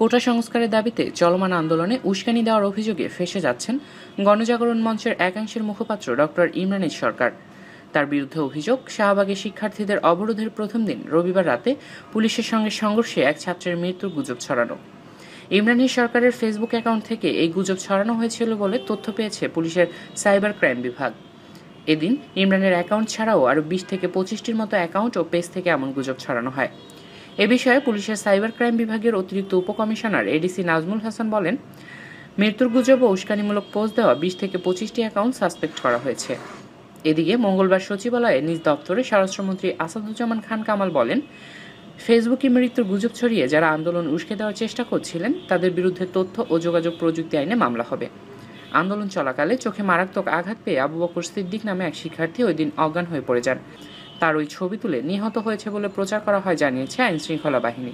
কোটা সংস্কারের দাবিতে চলমান আন্দোলনে উস্কানি দেওয়ার অভিযোগে ফেসে যাচ্ছেন গণজাগরণ মঞ্চের একাংশের মুখপাত্র ডক্টর ইমরানের সরকার। তার বিরুদ্ধে অভিযোগ শাহবাগে শিক্ষার্থীদের অবরোধের প্রথম দিন, রবিবার রাতে পুলিশের সঙ্গে সংঘর্ষে এক ছাত্রের মৃত্যুর গুজব ছড়ানো। ইমরানি সরকারের ফেসবুক অ্যাকাউন্ট থেকে এই গুজব ছড়ানো হয়েছিল বলে তথ্য পেয়েছে পুলিশের সাইবার ক্রাইম বিভাগ। এদিন ইমরানের অ্যাকাউন্ট ছাড়াও আরও বিশ থেকে পঁচিশটির মতো অ্যাকাউন্ট ও পেজ থেকে এমন গুজব ছড়ানো হয়। এ বিষয়ে পুলিশের সাইবার ক্রাইম বিভাগের অতিরিক্ত উপকমিশনার এডিসি নাজমুল হাসান বলেন, মৃত্যুর গুজব ও উস্কানিমূলক পোস্ট দেওয়া বিশ থেকে পঁচিশটি অ্যাকাউন্ট সাসপেক্ট করা হয়েছে। এদিকে মঙ্গলবার সচিবালয়ে নিজ দপ্তরে স্বরাষ্ট্রমন্ত্রী আসাদুজ্জামান খান কামাল বলেন, ফেসবুকে মৃত্যুর গুজব ছড়িয়ে যারা আন্দোলন উস্কে দেওয়ার চেষ্টা করছিলেন, তাদের বিরুদ্ধে তথ্য ও যোগাযোগ প্রযুক্তি আইনে মামলা হবে। আন্দোলন চলাকালে চোখে মারাত্মক আঘাত পেয়ে আবু বকর সিদ্দিক নামে এক শিক্ষার্থী ওই দিন অজ্ঞান হয়ে পড়ে যান। তার ওই ছবি তুলে নিহত হয়েছে বলে প্রচার করা হয় জানিয়েছে আইনশৃঙ্খলা বাহিনী।